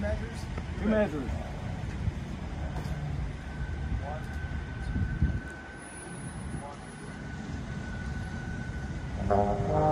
measures? Two measures. One.